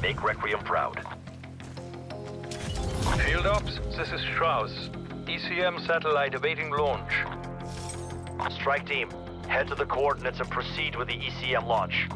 Make Requiem proud. Field Ops, this is Strauss. ECM satellite awaiting launch. Strike team, head to the coordinates and proceed with the ECM launch.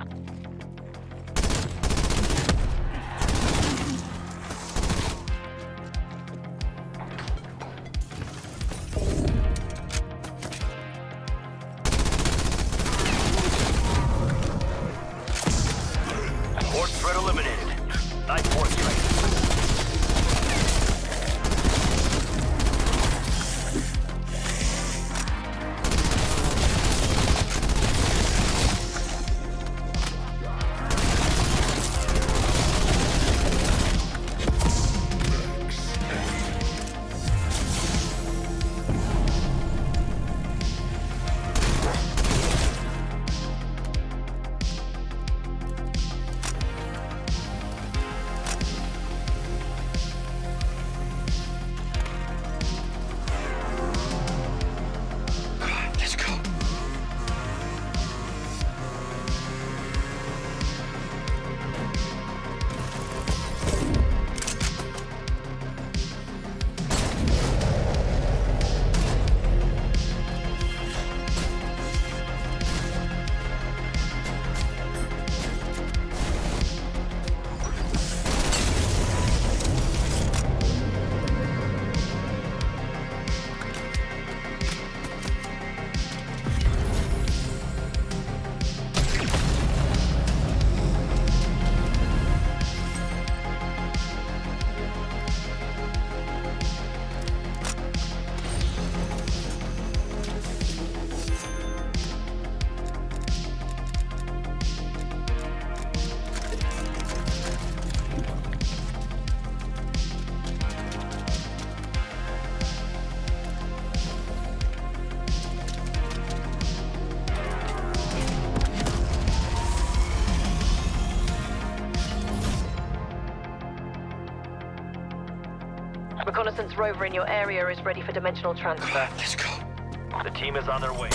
Reconnaissance rover in your area is ready for dimensional transfer. Let's go. The team is on their way.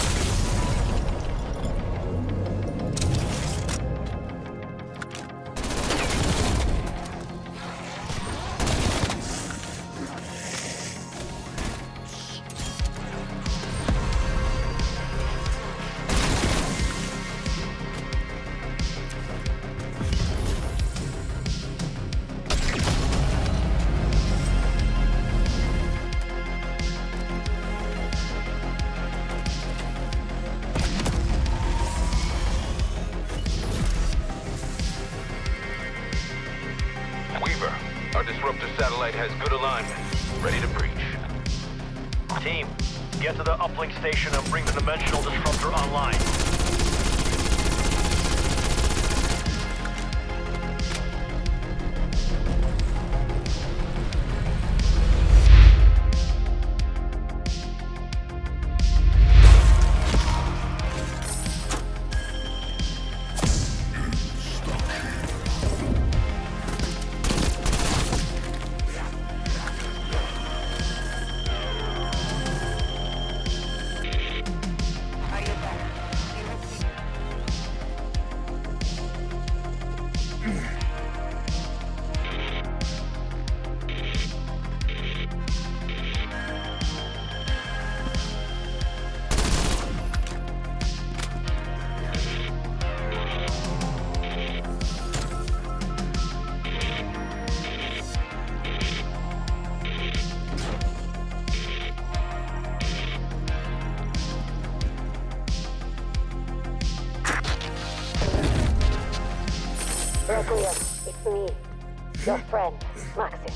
Your friend, Maxis.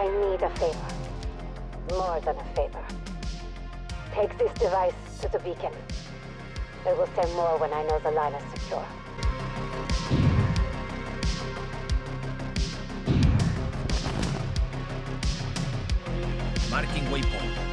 I need a favor. More than a favor. Take this device to the beacon. I will say more when I know the line is secure. Marking waypoint.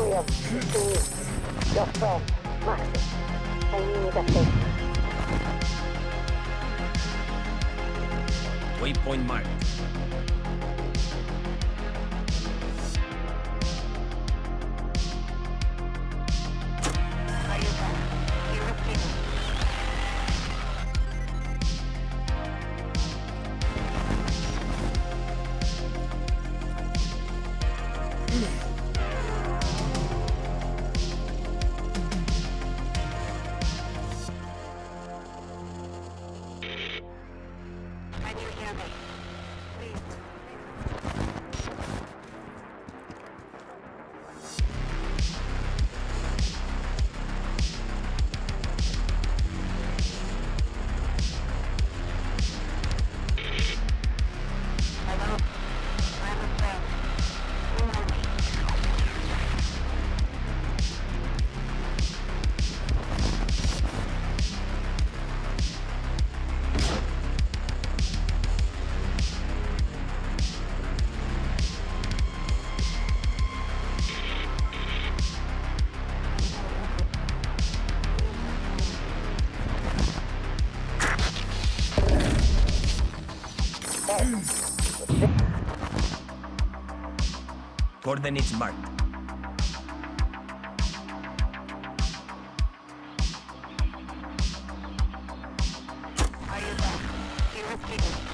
of to your friend, Maxis, and you need a. Waypoint marked. than its mark. Are you back? Here is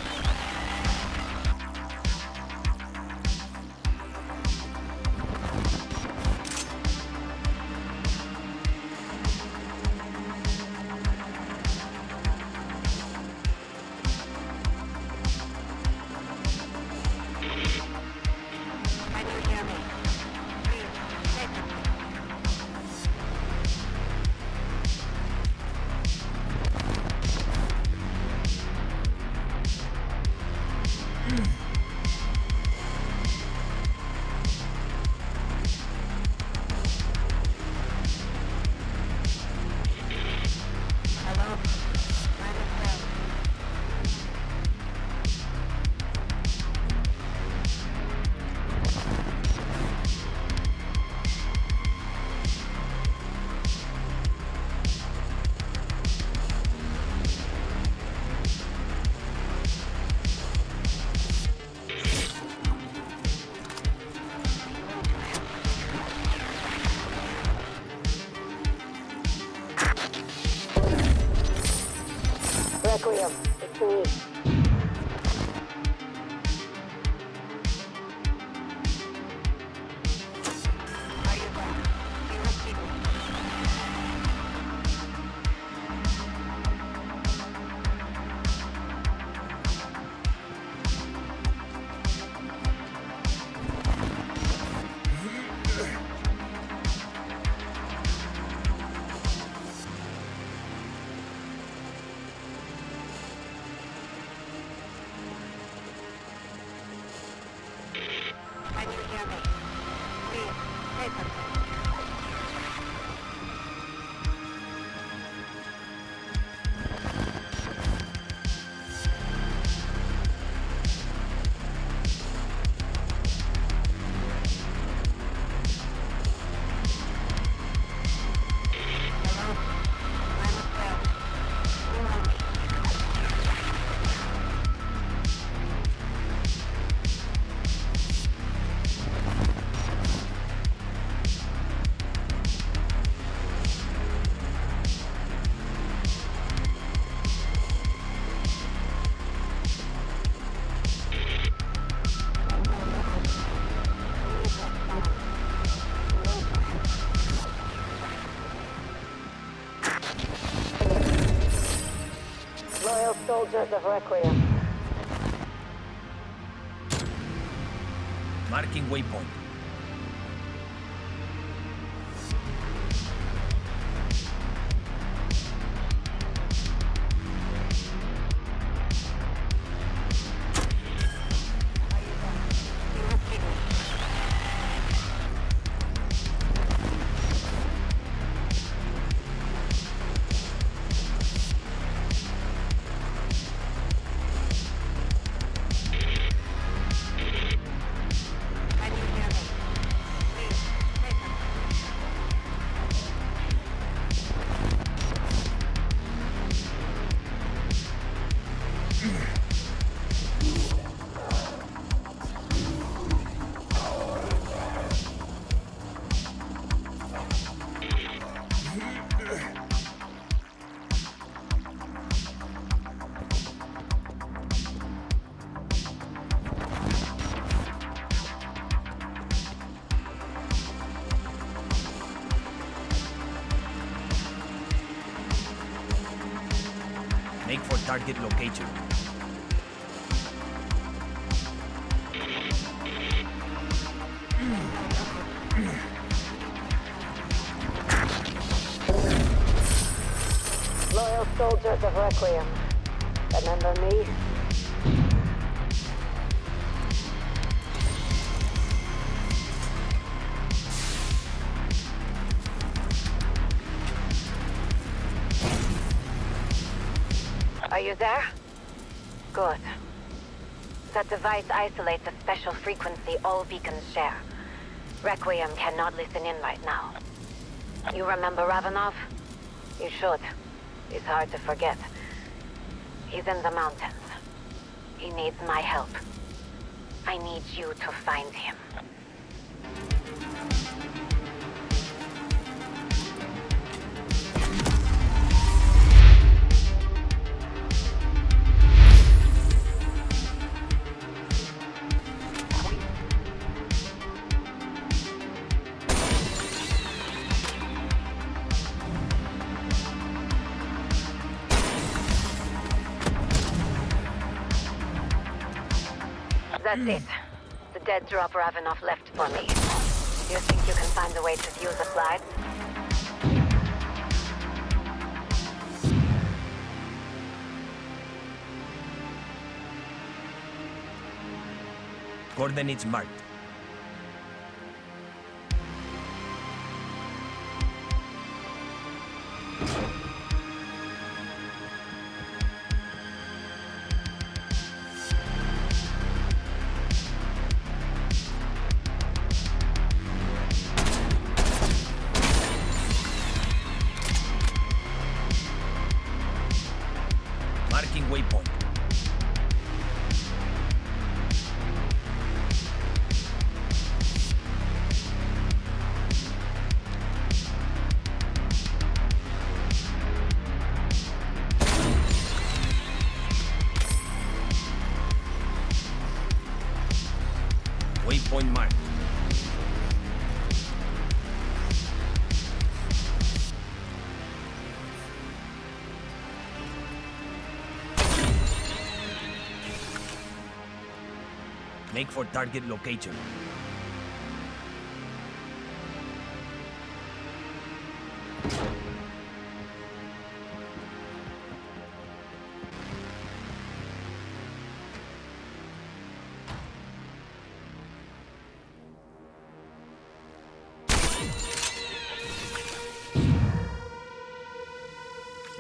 soldiers of Requiem. Marking waypoint. Soldiers of Requiem. Remember me? Are you there? Good. That device isolates a special frequency all beacons share. Requiem cannot listen in right now. You remember Ravenov? You should. He's hard to forget. He's in the mountains. He needs my help. I need you to find him. That's. The dead drop Ravenov left for me. Do you think you can find a way to view the slides? Coordinates marked. Target location.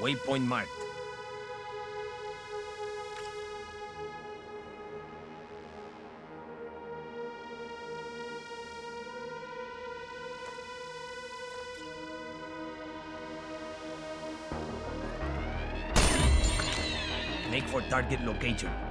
Waypoint marked. Target location.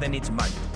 Coordinates marked. Waypoint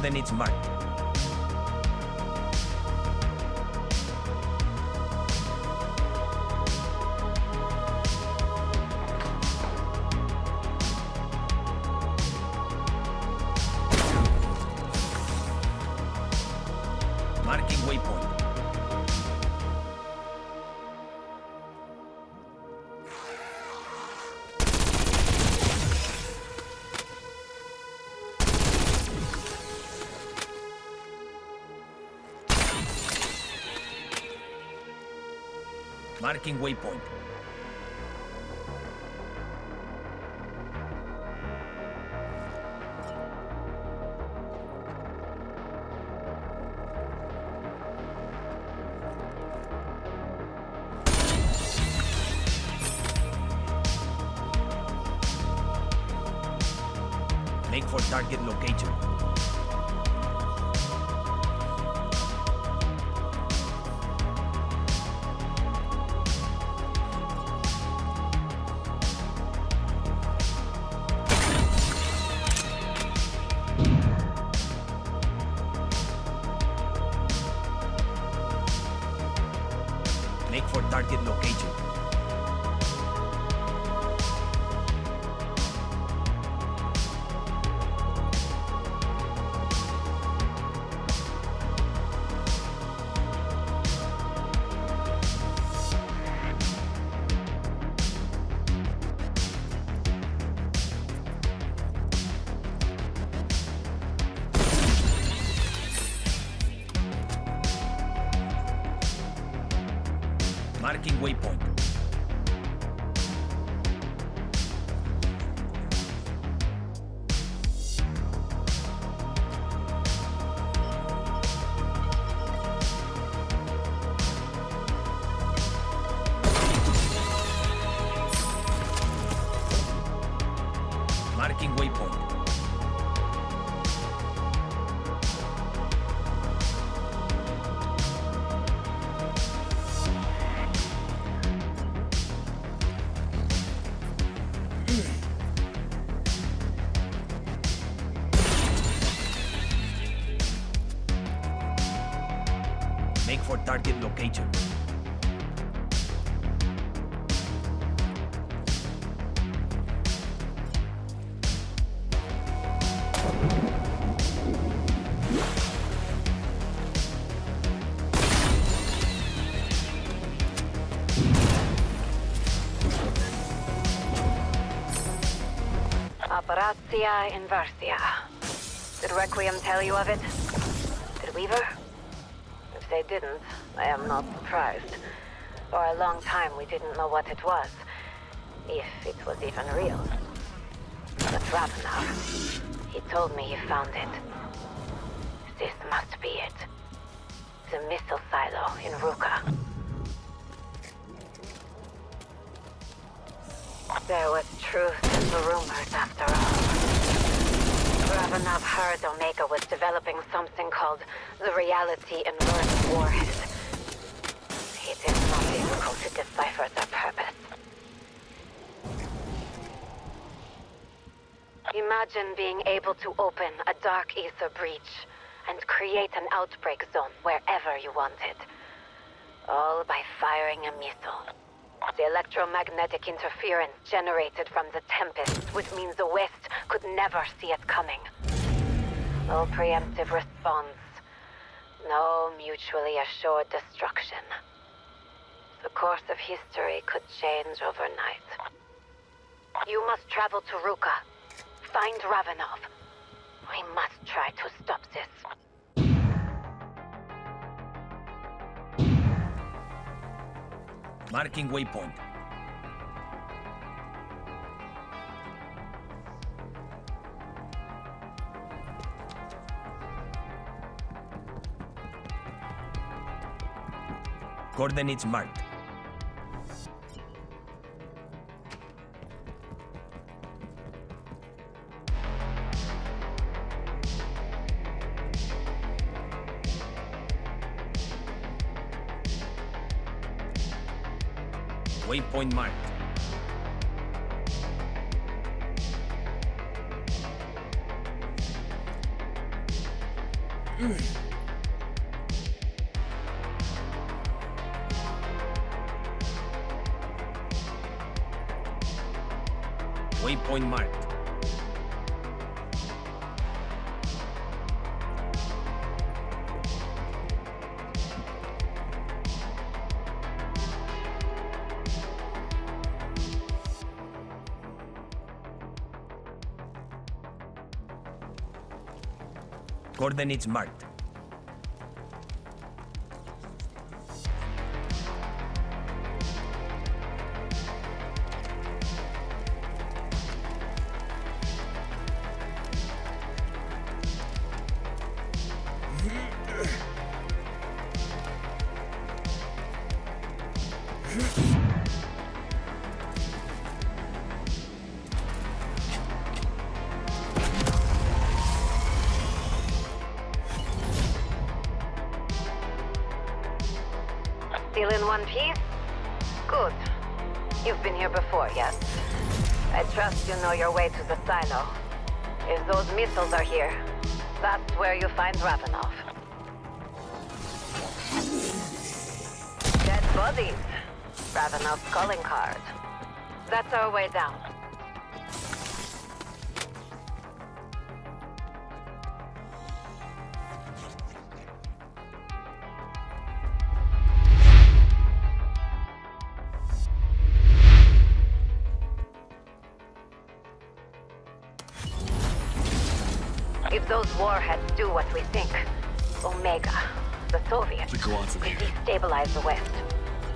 Coordinates marked. Marking Waypoint. Make for target location. Operatsia Inversia. Did Requiem tell you of it? Did Weaver? They didn't, I am not surprised. For a long time we didn't know what it was. If it was even real. But Ragnar, he told me he found it. This must be it. The missile silo in Ruka. There was truth in the rumors after all. Ravenov heard Omega was developing something called the Reality Inverse Warhead. It is not difficult to decipher their purpose. Imagine being able to open a dark ether breach, and create an outbreak zone wherever you want it. All by firing a missile. The electromagnetic interference generated from the Tempest would mean the West could never see it coming. No preemptive response. No mutually assured destruction. The course of history could change overnight. You must travel to Ruka. Find Ravenov. We must try to stop this. Marking waypoint. Coordinates marked. Waypoint marked. Coordinates marked. If those missiles are here, that's where you find Ravenov. Dead bodies. Ravenov's calling card. That's our way down. If those warheads do what we think, Omega, the Soviets, go on from will here. destabilize the West.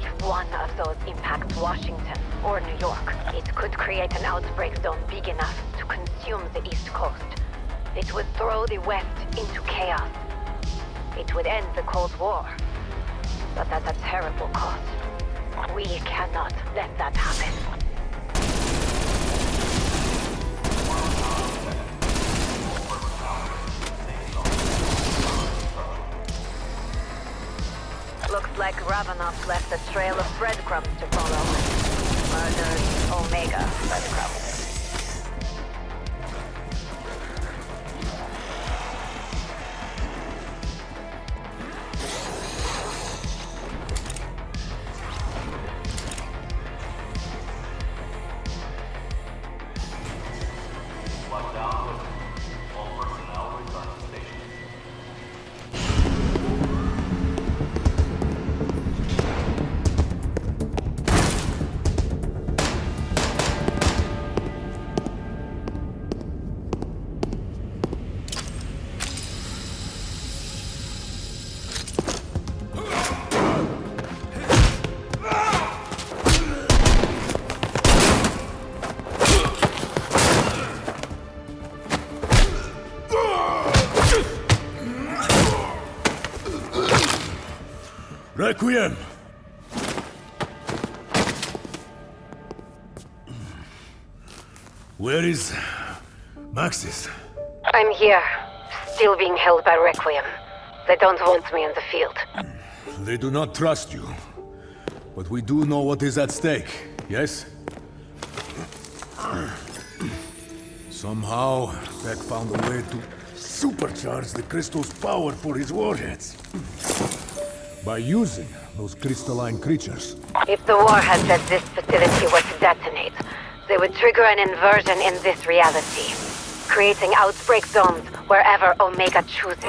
If one of those impacts Washington or New York, it could create an outbreak zone big enough to consume the East Coast. It would throw the West into chaos. It would end the Cold War. But at a terrible cost. We cannot let that happen. Ravenov left a trail of breadcrumbs to follow. Murdered Omega breadcrumbs. Requiem! Where is Maxis? I'm here, still being held by Requiem. They don't want me in the field. They do not trust you. But we do know what is at stake, yes? Somehow, Peck found a way to... supercharge the crystal's power for his warheads. By using those crystalline creatures. If the warheads at this facility were to detonate, they would trigger an inversion in this reality, creating outbreak zones wherever Omega chooses.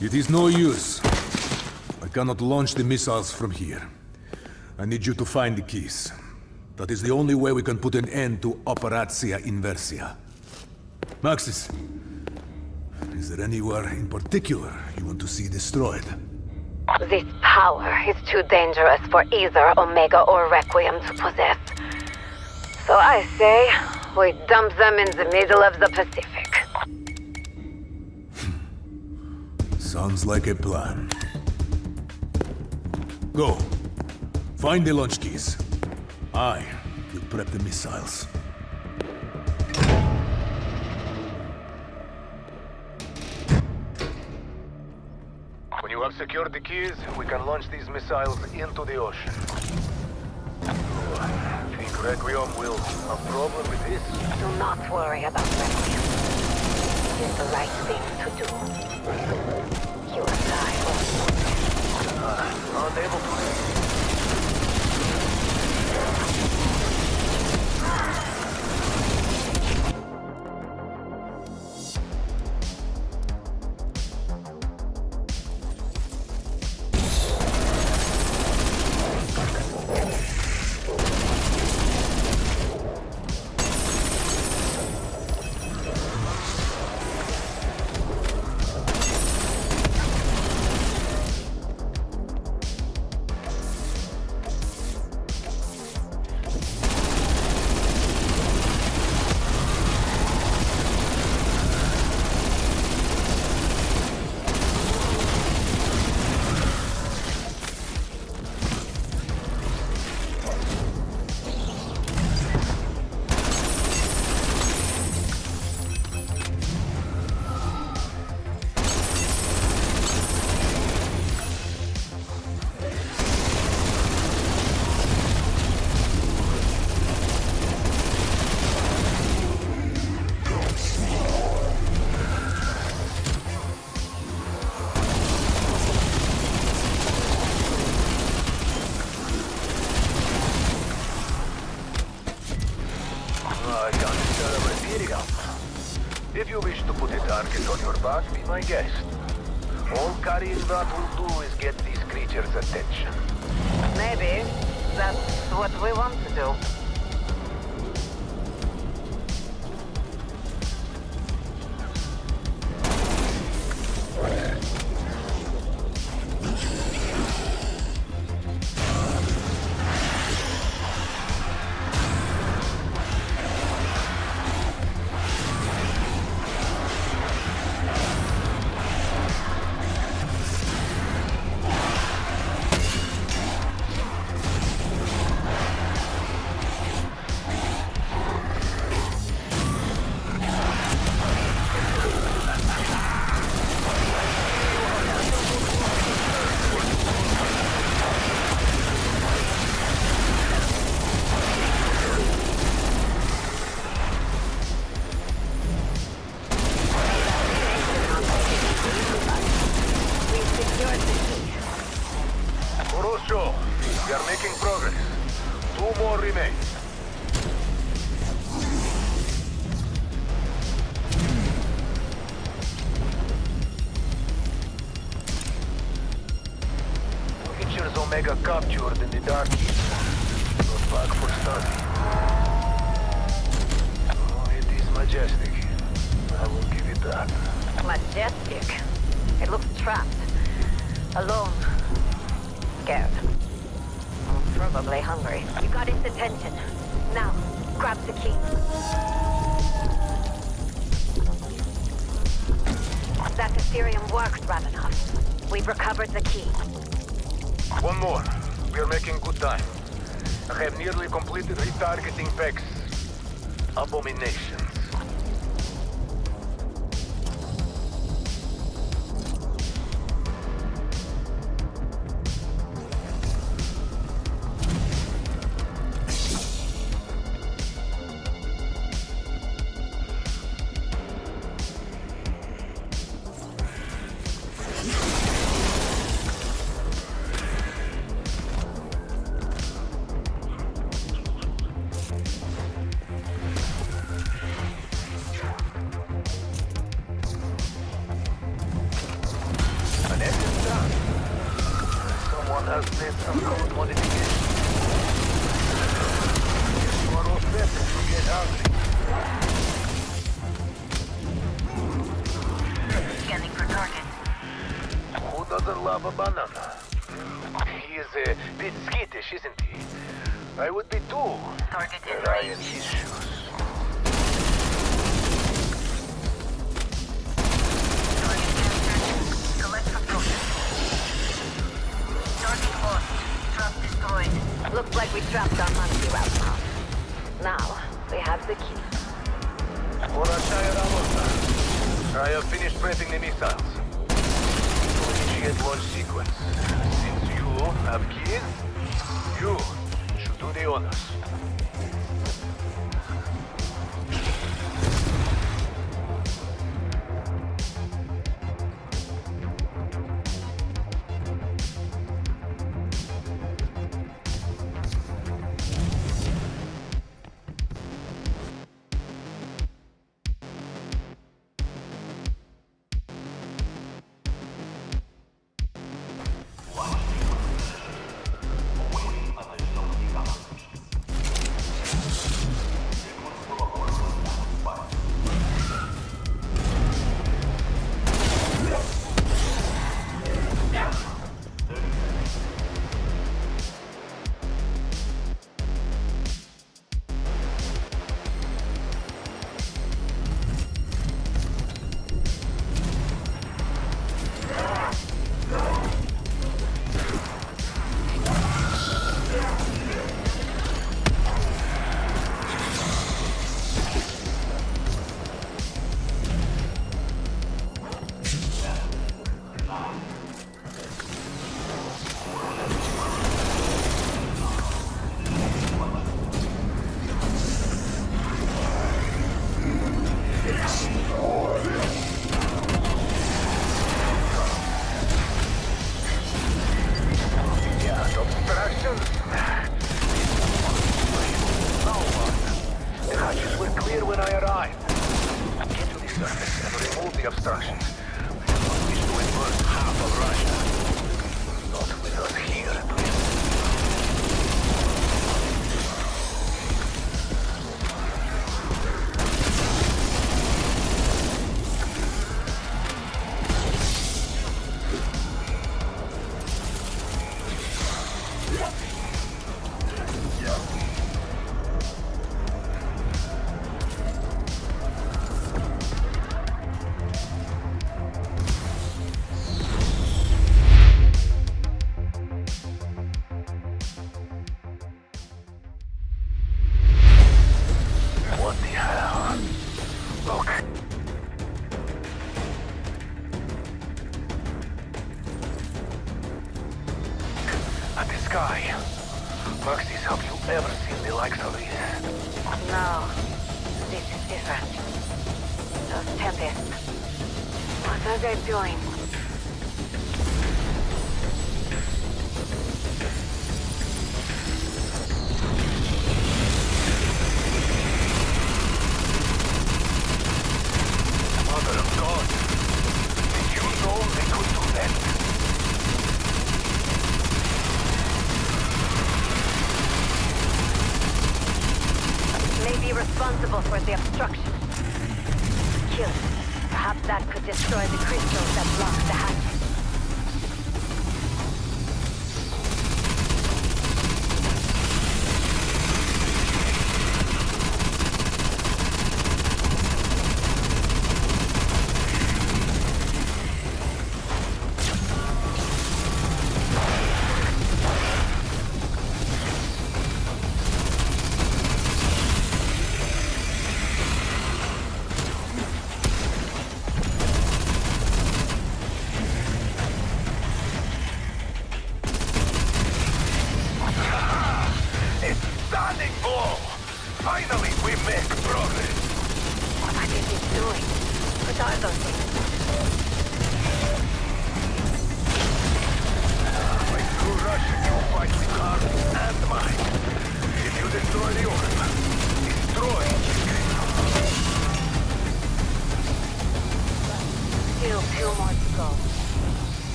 It is no use. I cannot launch the missiles from here. I need you to find the keys. That is the only way we can put an end to Operatsia Inversia. Maxis, is there anywhere in particular you want to see destroyed? This power is too dangerous for either Omega or Requiem to possess. So I say, we dump them in the middle of the Pacific. Hmm. Sounds like a plan. Go. Find the launch keys. I will prep the missiles. You have secured the keys, we can launch these missiles into the ocean. Think Requiem will have a problem with this? Do not worry about Requiem. It is the right thing to do. You and I both Uh, unable to... back,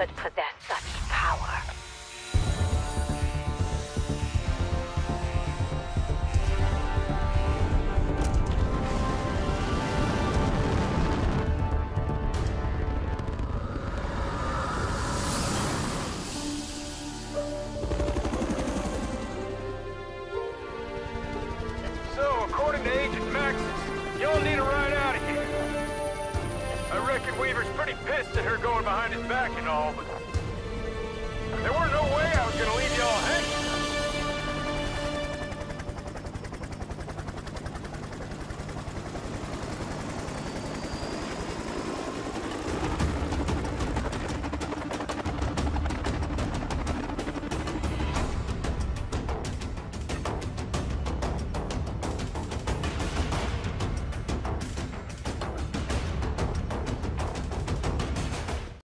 one